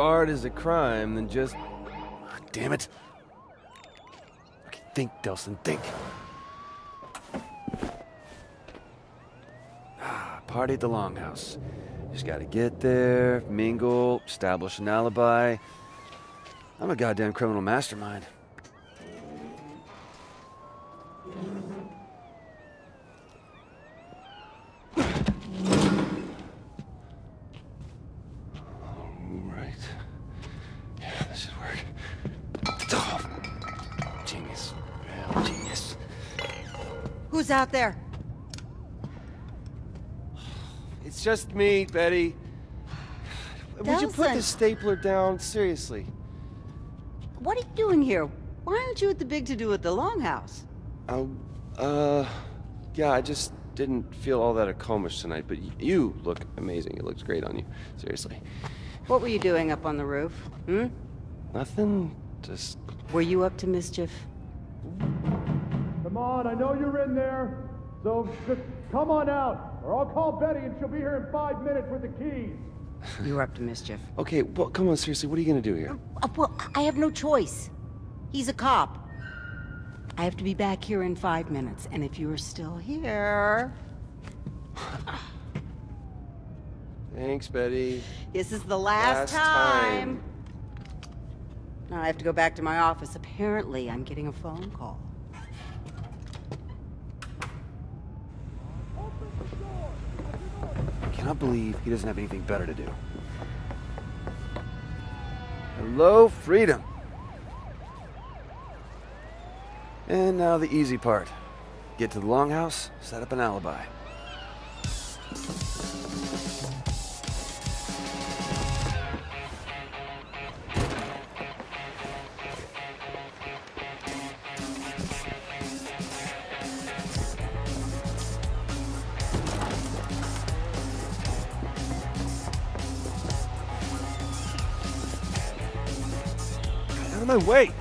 Art is a crime, then just... Damn it. Okay, think, Delsin, think. Ah, party at the Longhouse. Just gotta get there, mingle, establish an alibi. I'm a goddamn criminal mastermind. Out there? It's just me, Betty. Would you put the stapler down? Seriously. What are you doing here? Why aren't you at the big to-do at the Longhouse? Oh, uh, yeah, I just didn't feel all that accomplished tonight, but you look amazing. It looks great on you. Seriously. What were you doing up on the roof? Hmm? Nothing, just. Were you up to mischief? Come on, I know you're in there. So just come on out, or I'll call Betty and she'll be here in five minutes with the keys. You were up to mischief. Okay, well, come on, seriously, what are you gonna do here? Uh, well, I have no choice. He's a cop. I have to be back here in five minutes, and if you're still here... Thanks, Betty. This is the last, Last time. Now I have to go back to my office. Apparently, I'm getting a phone call. Cannot believe he doesn't have anything better to do. Hello, freedom. And now the easy part. Get to the longhouse, set up an alibi. My way!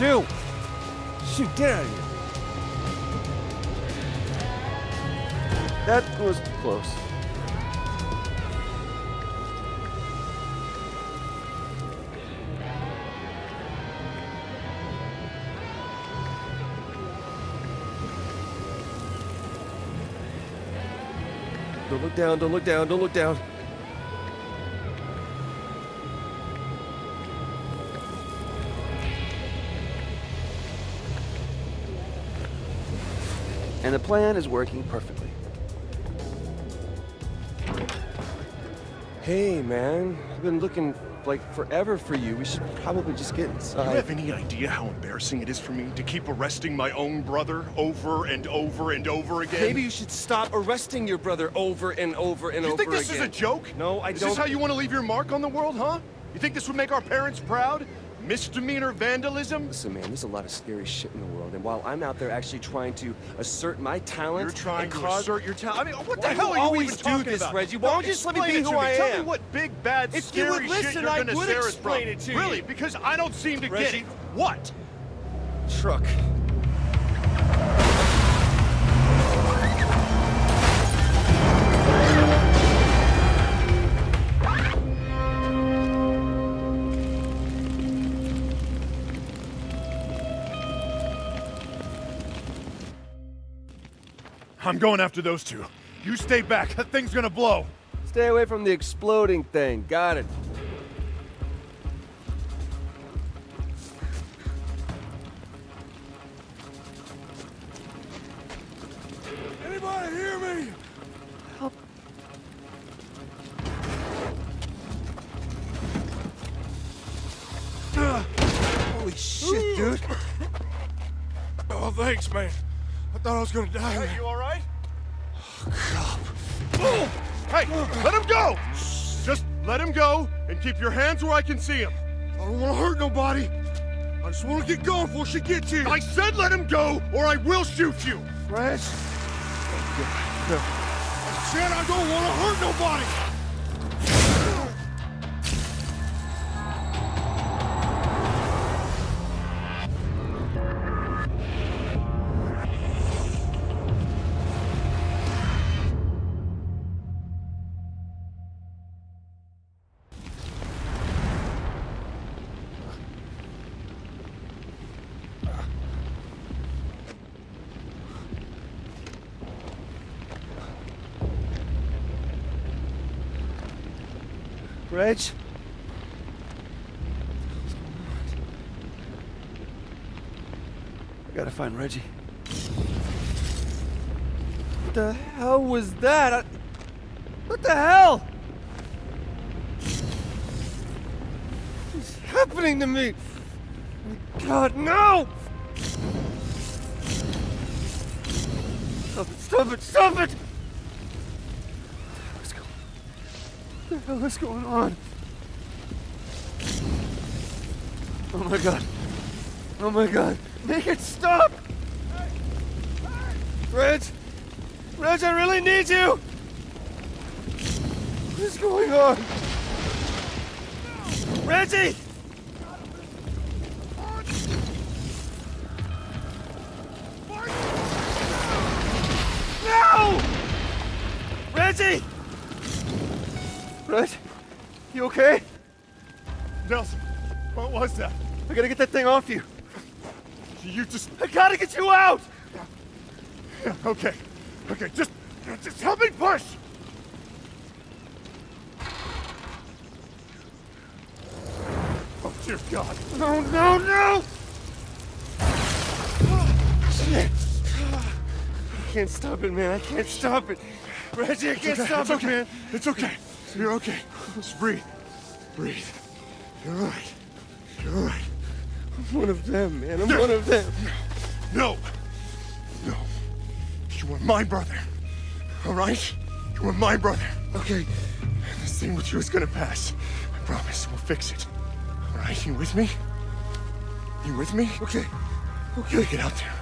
Shoot, shoot! Get out of here! That was close. Don't look down, don't look down, don't look down. And the plan is working perfectly. Hey, man. I've been looking like forever for you. We should probably just get Do you inside. have any idea how embarrassing it is for me to keep arresting my own brother over and over and over again? Maybe you should stop arresting your brother over and over and You over again. You think this again. is a joke? No, I is don't. Is this how you want to leave your mark on the world, huh? You think this would make our parents proud? Misdemeanor vandalism? Listen, man, there's a lot of scary shit in the world, and while I'm out there actually trying to assert my talent, You're trying and to assert your talent. I mean, what the Why hell are you always even do talking this, about? Reggie? Why don't you just let me be who I Tell am? me what big, bad, If you scary would shit listen, you're I gonna would explain it to you. Really? Because I don't seem to Reggie. get it. What? truck. I'm going after those two. You stay back. That thing's gonna blow. Stay away from the exploding thing. Got it. Anybody hear me? Help! Holy shit, dude. Oh, thanks, man. I thought I was gonna die. Hey, you all right? Hey, Just let him go and keep your hands where I can see him. I don't wanna hurt nobody. I just wanna get going before she gets here. I said let him go, or I will shoot you. Fred. Oh, I said I don't wanna hurt nobody. Reg? I gotta find Reggie. What the hell was that? I... What the hell? What's happening to me? God, no! Stop it, stop it, stop it! What's going What the hell is going on? Oh my god. Oh my god. Make it stop! Reg! Reg, I really need you! What is going on? Reggie! Delsin, what was that? I gotta get that thing off you. You just I gotta get you out! Yeah, okay. Okay, just just help me push! Oh dear God. No, no, no! Shit. I can't stop it, man. I can't stop it. Reggie, I can't Okay, stop it's it, okay. man. It's okay. You're okay. Just breathe. Breathe. You're all right. You're all right. I'm one of them, man. I'm one of them. No. No. You are my brother. All right? You are my brother. Okay. This thing with you is gonna pass. I promise. We'll fix it. All right? You with me? You with me? Okay. Okay. Get out there.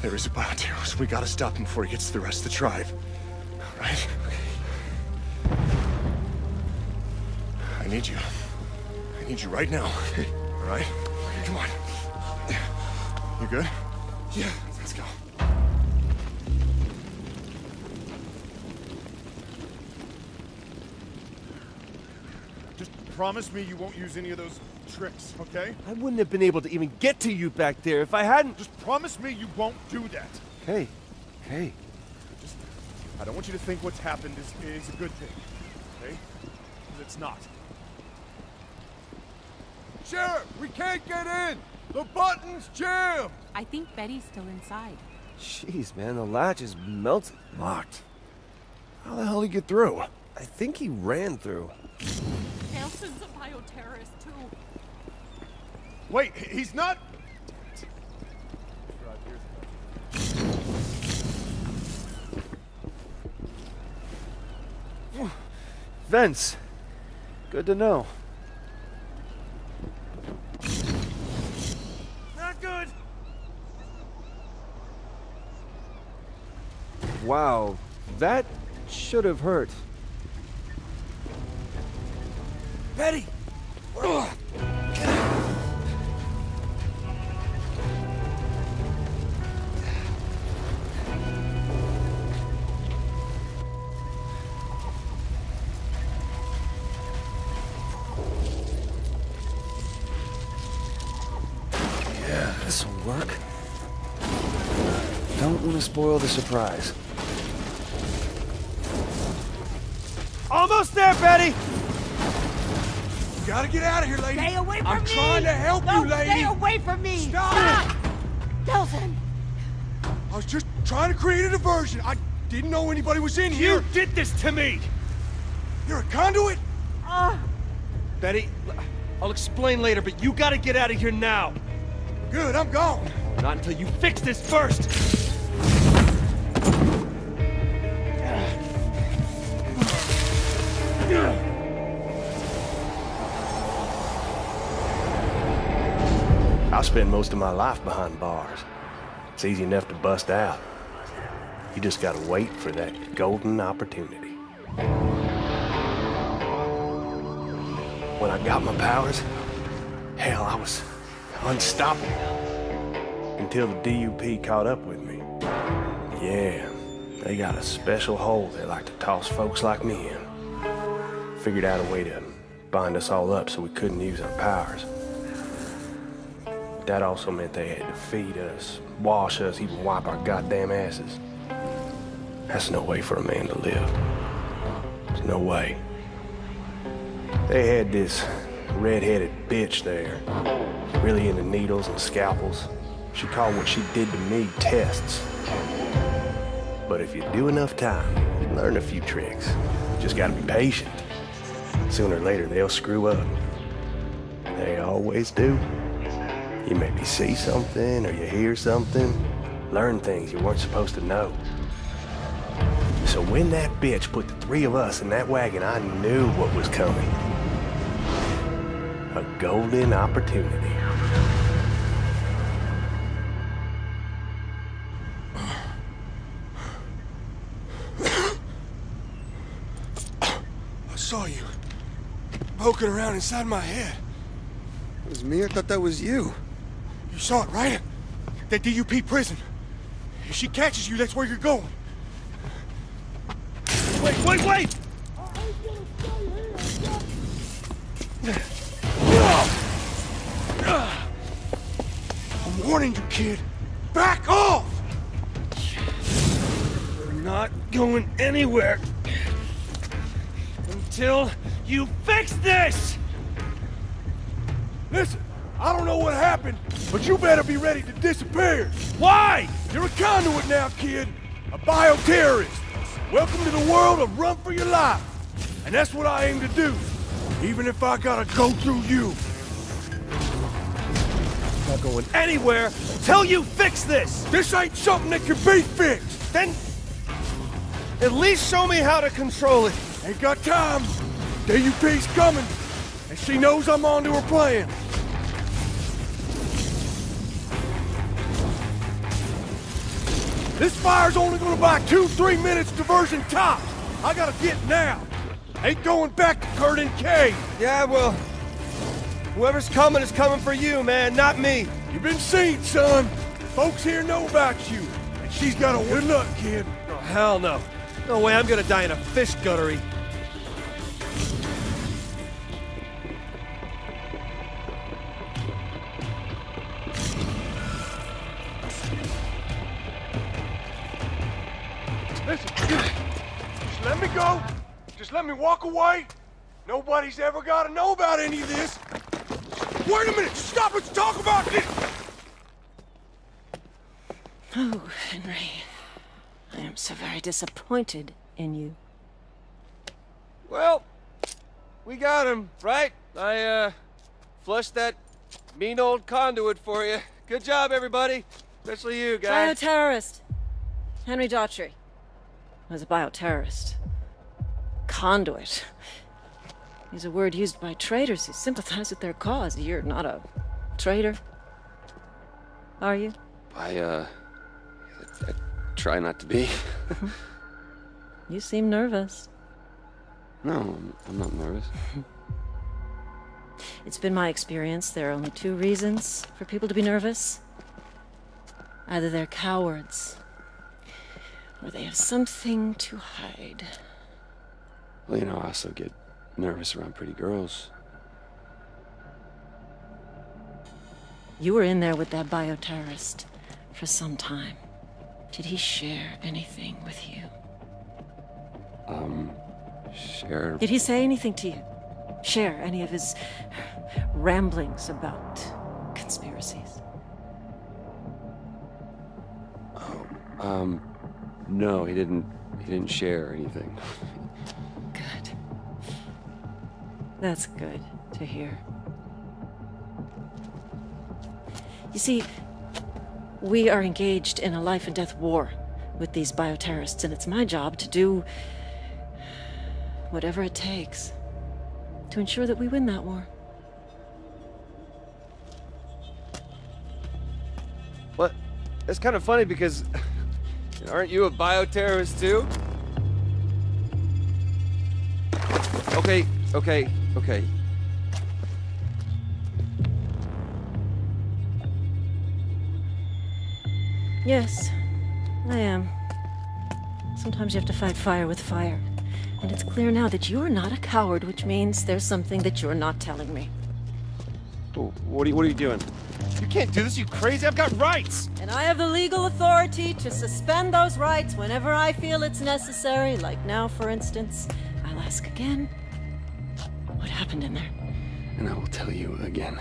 There is a Bioterror, so we gotta stop him before he gets to the rest of the tribe. All right? Okay. I need you. I need you right now. All right? Come on. You good? Yeah. Let's go. Just promise me you won't use any of those tricks, okay? I wouldn't have been able to even get to you back there if I hadn't. Just promise me you won't do that. Hey. Hey. Just, I don't want you to think what's happened is, is a good thing, okay? 'Cause it's not. Sheriff, we can't get in. The button's jammed. I think Betty's still inside. Jeez, man. The latch is melted. Locked. How the hell did he get through? I think he ran through. Delsin's a bioterrorist too. Wait, he's not. Vince. Good to know. Not good. Wow. That should have hurt. Betty. Yeah, this'll work. Don't want to spoil the surprise. Almost there, Betty! You gotta get out of here, lady. Stay away from me. I'm trying to help no, you, lady. stay away from me! Stop! Delsin! I was just trying to create a diversion. I didn't know anybody was in here. You did this to me! You're a conduit? Uh, Betty, I'll explain later, but you gotta get out of here now. Good, I'm gone. Not until you fix this first. Spent most of my life behind bars. It's easy enough to bust out. You just gotta wait for that golden opportunity. When I got my powers, hell, I was unstoppable. Until the DUP caught up with me. Yeah, they got a special hole they like to toss folks like me in. Figured out a way to bind us all up so we couldn't use our powers. That also meant they had to feed us, wash us, even wipe our goddamn asses. That's no way for a man to live. There's no way. They had this red-headed bitch there, really into needles and scalpels. She called what she did to me tests. But if you do enough time, you learn a few tricks. Just gotta be patient. Sooner or later, they'll screw up. They always do. You maybe see something or you hear something, learn things you weren't supposed to know. So when that bitch put the three of us in that wagon, I knew what was coming. A golden opportunity. I saw you poking around inside my head. It was me? I thought that was you. Saw it, right? That DUP prison. If she catches you, that's where you're going. Wait, wait, wait! I'm warning you, kid. Back off! We're not going anywhere until you fix this! Listen, I don't know what happened, but you better be ready to disappear. Why? You're a conduit now, kid. A bioterrorist. Welcome to the world of run for your life. And that's what I aim to do. Even if I gotta go through you. Not going anywhere until you fix this! This ain't something that can be fixed. Then at least show me how to control it. Ain't got time. DUP's coming. And she knows I'm onto her plan. This fire's only gonna buy two, three minutes diversion tops. I gotta get now. Ain't going back to Curdun Cay. Yeah, well, whoever's coming is coming for you, man, not me. You've been seen, son. Folks here know about you. And she's got a good luck, kid. Oh, hell no. No way I'm gonna die in a fish guttery. Go. Just let me walk away. Nobody's ever got to know about any of this. Wait a minute. Stop. Let's talk about this. Oh, Henry. I am so very disappointed in you. Well, we got him, right? I, uh, flushed that mean old conduit for you. Good job, everybody. Especially you, guys. Bioterrorist. Henry Daugherty was a bioterrorist. Conduit. Is a word used by traitors who sympathize with their cause. You're not a traitor. Are you? I, uh, I, I try not to be. You seem nervous. no, I'm, I'm not nervous. It's been my experience there are only two reasons for people to be nervous. Either they're cowards, or they have something to hide. Well, you know, I also get nervous around pretty girls. You were in there with that bioterrorist for some time. Did he share anything with you? Um, Share. Did he say anything to you? Share any of his ramblings about conspiracies? Um, no, he didn't. He didn't share anything. That's good to hear. You see, we are engaged in a life and death war with these bioterrorists, and it's my job to do whatever it takes to ensure that we win that war. What? It's kind of funny because aren't you a bioterrorist too? Okay, okay, okay. Yes, I am. Sometimes you have to fight fire with fire. And it's clear now that you're not a coward, which means there's something that you're not telling me. Oh, What are you, what are you doing? You can't do this, you crazy! I've got rights! And I have the legal authority to suspend those rights whenever I feel it's necessary, like now, for instance. I'll ask again. What happened in there? And I will tell you again.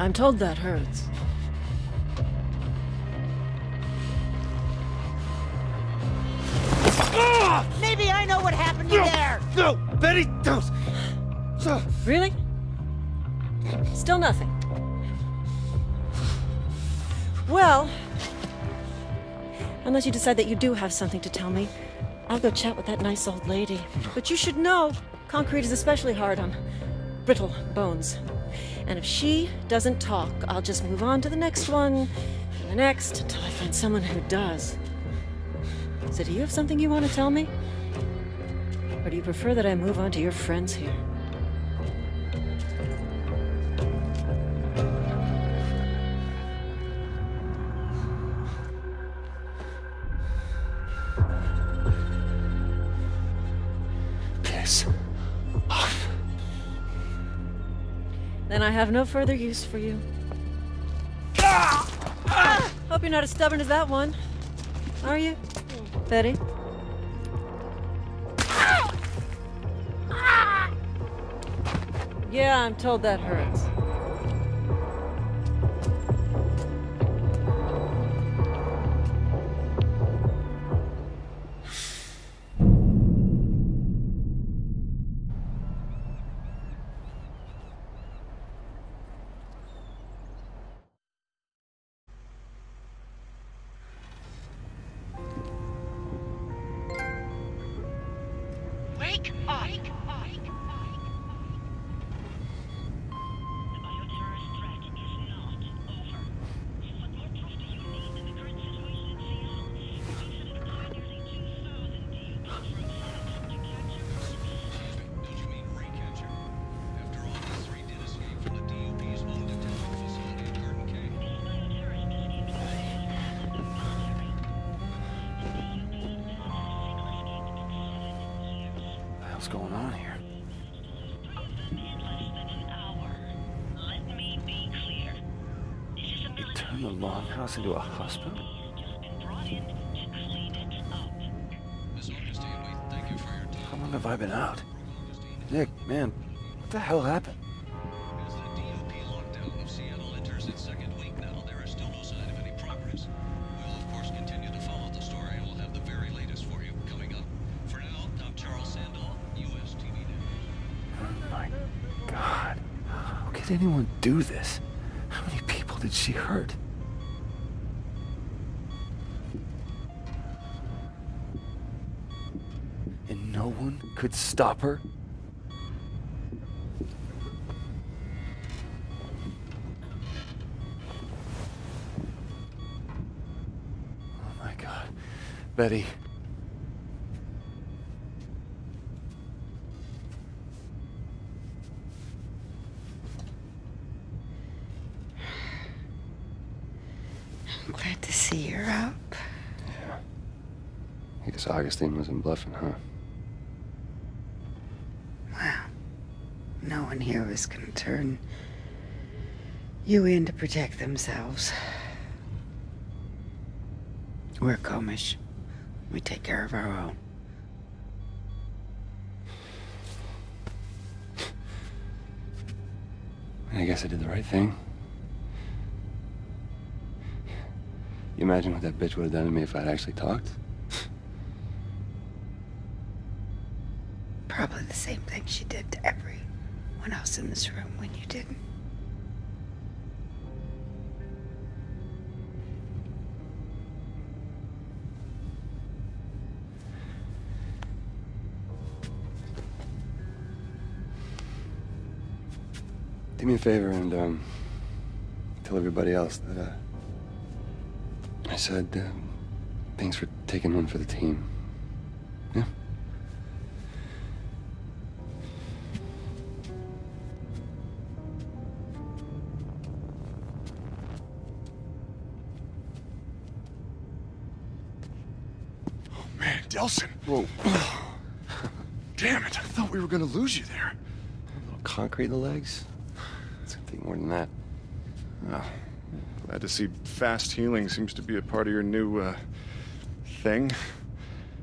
I'm told that hurts. Maybe I know what happened in there. No! Betty, don't! So, Really? Still nothing. Well, unless you decide that you do have something to tell me, I'll go chat with that nice old lady. But you should know, concrete is especially hard on brittle bones. And if she doesn't talk, I'll just move on to the next one, and the next, until I find someone who does. So do you have something you want to tell me? Or do you prefer that I move on to your friends here? Then I have no further use for you. Hope you're not as stubborn as that one. Are you? Betty? Yeah, I'm told that hurts. Wake up! What going on here? You turned the longhouse into a hospital? How long have I been out? Nick, man, what the hell happened? Could anyone do this? How many people did she hurt? And no one could stop her? Oh my god. Betty. I'm glad to see you're up. I guess Augustine wasn't bluffing, huh? Wow. No one here was gonna turn you in to protect themselves. We're Comish. We take care of our own. I guess I did the right thing. You imagine what that bitch would have done to me if I'd actually talked? Probably the same thing she did to everyone else in this room when you didn't. Do me a favor and um, tell everybody else that uh, I said uh, thanks for taking one for the team. Yeah. Delsin. Whoa. Damn it, I thought we were gonna lose you there. A little concrete in the legs? It's gonna take more than that. Oh, glad to see fast healing seems to be a part of your new, uh, thing.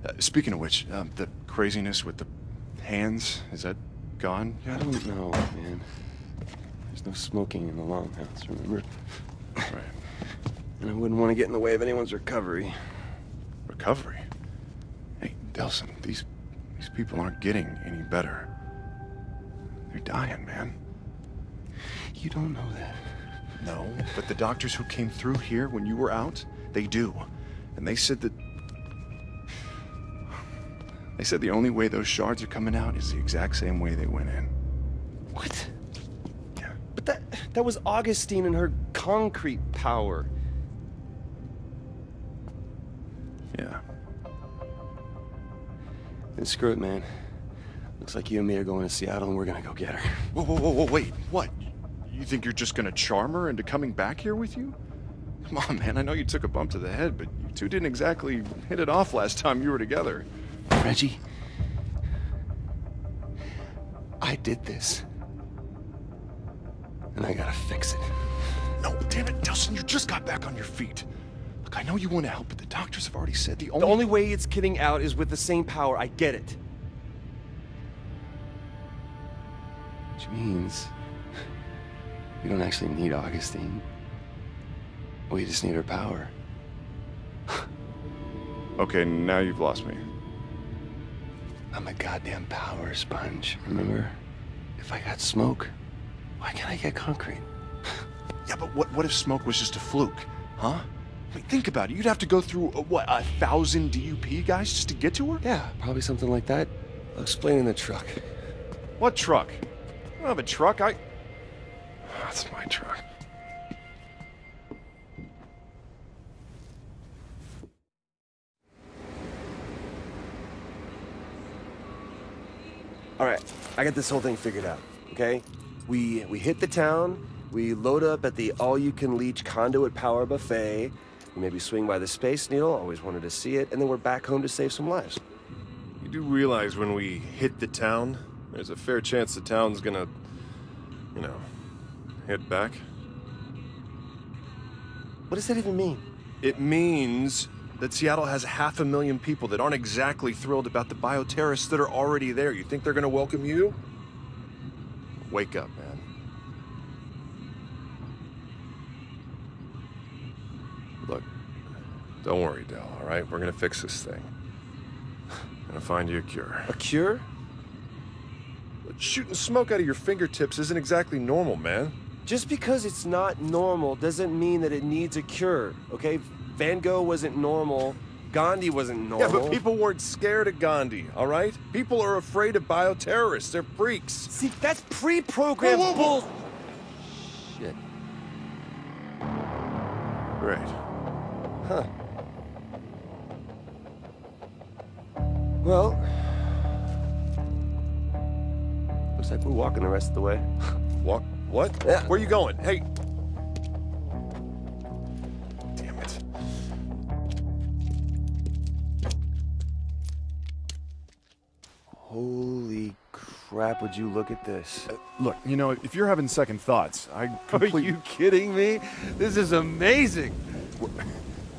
Uh, speaking of which, um, the craziness with the hands, is that gone? Yeah, I don't know, man. There's no smoking in the longhouse, remember? Right. And I wouldn't want to get in the way of anyone's recovery. Recovery? Delsin, these, these people aren't getting any better. They're dying, man. You don't know that. No, but the doctors who came through here when you were out, they do. And they said that. They said the only way those shards are coming out is the exact same way they went in. What? Yeah. But that that was Augustine and her concrete power. Then screw it, man. Looks like you and me are going to Seattle and we're gonna go get her. Whoa, whoa, whoa, whoa, wait. What? You think you're just gonna charm her into coming back here with you? Come on, man. I know you took a bump to the head, but you two didn't exactly hit it off last time you were together. Reggie, I did this. And I gotta fix it. No, damn it, Delsin, you just got back on your feet. Look, I know you want to help, but the doctors have already said the only. The only way it's getting out is with the same power. I get it. Which means we don't actually need Augustine. We just need her power. Okay, now you've lost me. I'm a goddamn power sponge, remember? If I got smoke, why can't I get concrete? Yeah, but what, what if smoke was just a fluke? Huh? I mean, think about it. You'd have to go through, uh, what, a thousand DUP guys just to get to her? Yeah, probably something like that. I'll explain in the truck. What truck? I don't have a truck. I. That's my truck. All right, I got this whole thing figured out. Okay, we we hit the town. We load up at the all-you-can-leech conduit power buffet. We maybe swing by the Space Needle. Always wanted to see it, and then we're back home to save some lives. You do realize when we hit the town, there's a fair chance the town's gonna, you know, hit back? What does that even mean? It means that Seattle has half a million people that aren't exactly thrilled about the bioterrorists that are already there. You think they're gonna welcome you? Wake up, man. Don't worry, Dell, all right? We're gonna fix this thing. Gonna find you a cure. A cure? Shooting smoke out of your fingertips isn't exactly normal, man. Just because it's not normal doesn't mean that it needs a cure. Okay, Van Gogh wasn't normal. Gandhi wasn't normal. Yeah, but people weren't scared of Gandhi, all right? People are afraid of bioterrorists. They're freaks. See, that's pre-programmed bull. Shit. Great. Huh. Well, looks like we're walking the rest of the way. Walk. What? Yeah. Where you going? Hey. Damn it. Holy crap, would you look at this? Uh, look, you know, if you're having second thoughts, I Are you kidding me? This is amazing.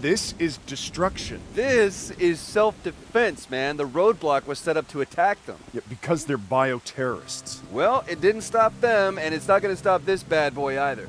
This is destruction. This is self-defense, man. The roadblock was set up to attack them. Yeah, because they're bioterrorists. Well, it didn't stop them, and it's not going to stop this bad boy either.